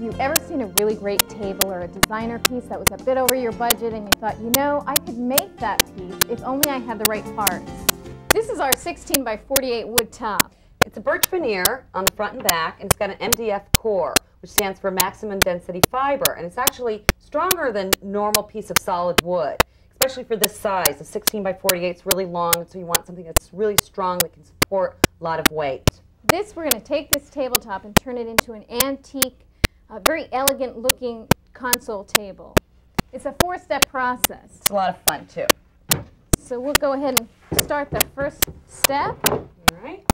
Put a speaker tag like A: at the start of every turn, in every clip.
A: you ever seen a really great table or a designer piece that was a bit over your budget and you thought, you know, I could make that piece if only I had the right parts? This is our 16 by 48 wood top.
B: It's a birch veneer on the front and back, and it's got an MDF core, which stands for maximum density fiber, and it's actually stronger than normal piece of solid wood, especially for this size. The 16 by 48 is really long, so you want something that's really strong that can support a lot of weight.
A: This, we're going to take this tabletop and turn it into an antique, uh, very elegant looking console table. It's a four-step process.
B: It's a lot of fun too.
A: So we'll go ahead and start the first step.
B: All right.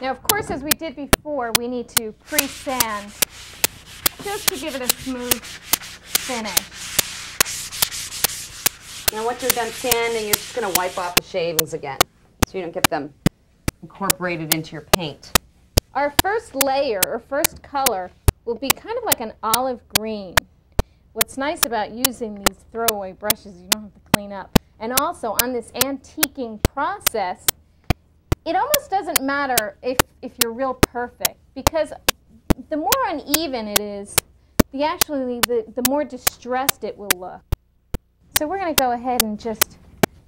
A: Now, of course, as we did before, we need to pre-sand just to give it a smooth finish.
B: Now once you're done sanding, you're just going to wipe off the shavings again so you don't get them incorporated into your paint.
A: Our first layer or first color will be kind of like an olive green. What's nice about using these throwaway brushes, you don't have to clean up. And also on this antiquing process, it almost doesn't matter if, if you're real perfect because the more uneven it is, the actually the, the more distressed it will look. So we're going to go ahead and just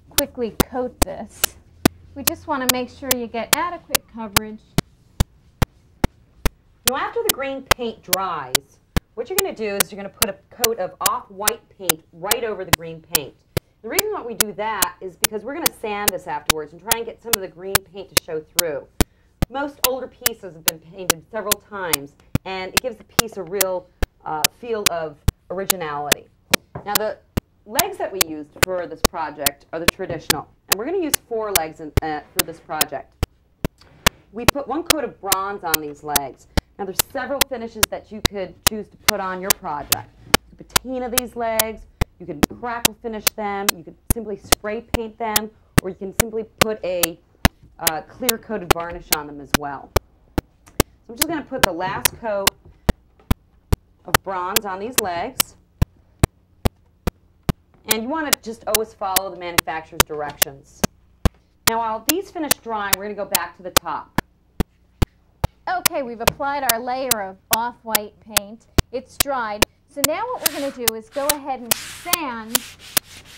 A: quickly coat this. We just want to make sure you get adequate coverage
B: Now after the green paint dries, what you're going to do is you're going to put a coat of off-white paint right over the green paint. The reason why we do that is because we're going to sand this afterwards and try and get some of the green paint to show through. Most older pieces have been painted several times, and it gives the piece a real uh, feel of originality. Now the legs that we used for this project are the traditional, and we're going to use four legs in, uh, for this project. We put one coat of bronze on these legs. Now there's several finishes that you could choose to put on your project. You could patina these legs, you could crackle finish them, you could simply spray paint them, or you can simply put a uh, clear coated varnish on them as well. So I'm just going to put the last coat of bronze on these legs. And you want to just always follow the manufacturer's directions. Now while these finish drying, we're going to go back to the top.
A: Okay, we've applied our layer of off-white paint. It's dried. So now what we're going to do is go ahead and sand,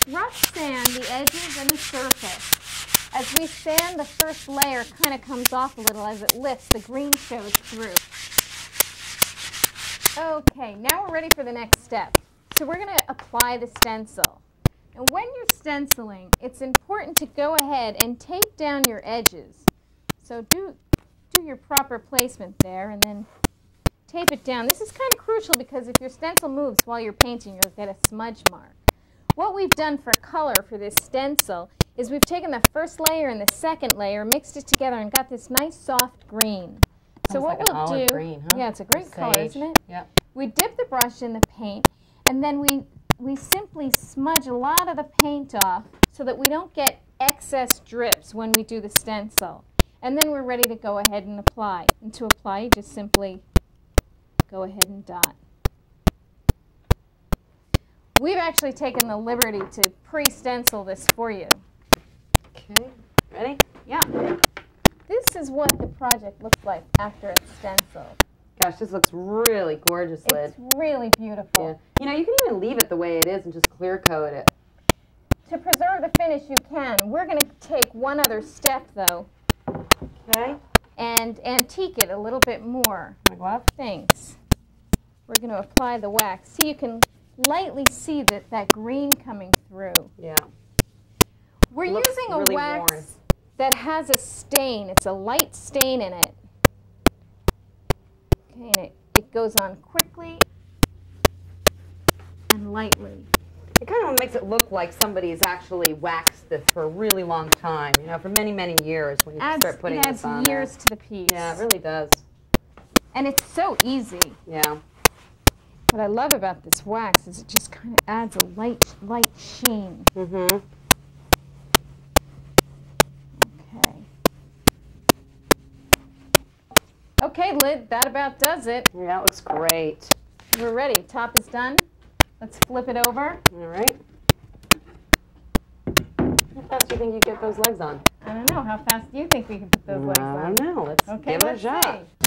A: rough sand the edges and the surface. As we sand, the first layer kind of comes off a little as it lifts. The green shows through. Okay, now we're ready for the next step. So we're going to apply the stencil. And when you're stenciling, it's important to go ahead and tape down your edges. So do, do your proper placement there and then tape it down. This is kind of crucial because if your stencil moves while you're painting, you'll get a smudge mark. What we've done for color for this stencil is we've taken the first layer and the second layer, mixed it together, and got this nice soft green. So
B: Sounds
A: what
B: like
A: we'll do,
B: green, huh?
A: yeah, it's a great color, isn't it?
B: Yep.
A: We dip the brush in the paint, and then we we simply smudge a lot of the paint off so that we don't get excess drips when we do the stencil. And then we're ready to go ahead and apply. And to apply, you just simply go ahead and dot. We've actually taken the liberty to pre-stencil this for you.
B: Okay, ready?
A: Yeah. This is what the project looks like after it's stenciled.
B: Gosh, this looks really gorgeous, Lid.
A: It's really beautiful.
B: Yeah. You know, you can even leave it the way it is and just clear coat it.
A: To preserve the finish, you can. We're going to take one other step, though,
B: Okay.
A: and antique it a little bit more.
B: My glove?
A: Thanks. We're going to apply the wax. See, you can lightly see that, that green coming through.
B: Yeah.
A: We're
B: Looks
A: using a
B: really
A: wax
B: worn.
A: that has a stain. It's a light stain in it. Okay, and it, it goes on quickly and lightly.
B: It kind of makes it look like somebody's actually waxed this for a really long time, you know, for many, many years when you
A: Adds,
B: start putting
A: it adds
B: this on there.
A: years to the piece.
B: Yeah, it really does.
A: And it's so easy.
B: Yeah.
A: What I love about this wax is it just kind of adds a light, light sheen.
B: Mm-hmm.
A: Okay. Okay, lid, that about does it.
B: Yeah, it looks great.
A: We're ready. Top is done. Let's flip it over.
B: All right. How fast do you think you get those legs on?
A: I don't know. How fast do you think we can put those legs on?
B: I
A: on?
B: don't know. Let's
A: Okay,
B: give it a shot.
A: see.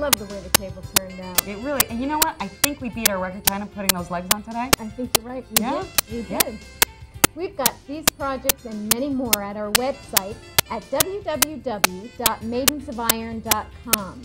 A: Way the table turned out.
B: It really, and you know what? I think we beat our record time of putting those legs on today.
A: I think you're right. We
B: Yeah?
A: did. We
B: Yeah.
A: did. We've got these projects and many more at our website at www.maidensofiron.com.